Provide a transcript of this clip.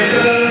Savior.